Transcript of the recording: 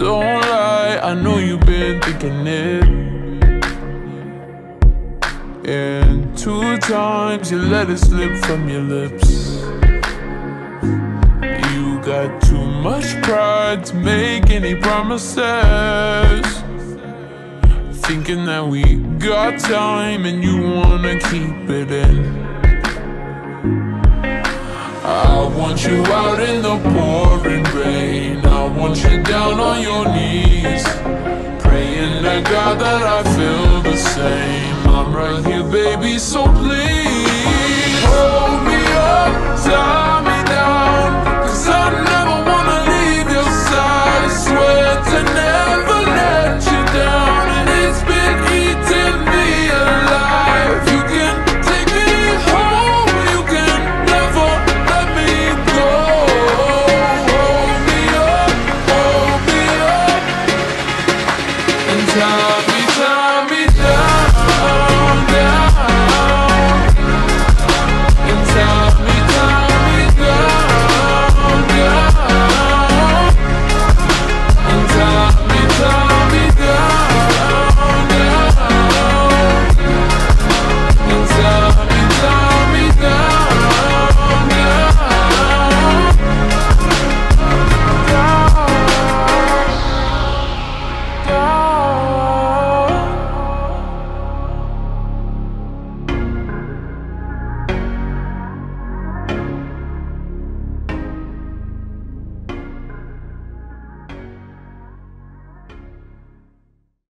Don't lie, I know you've been thinking it. And two times you let it slip from your lips. You got too much pride to make any promises. Thinking that we got time and you wanna keep it in. I want you out in the pouring rain. Thank God that I feel the same. I'm right here, baby, so please.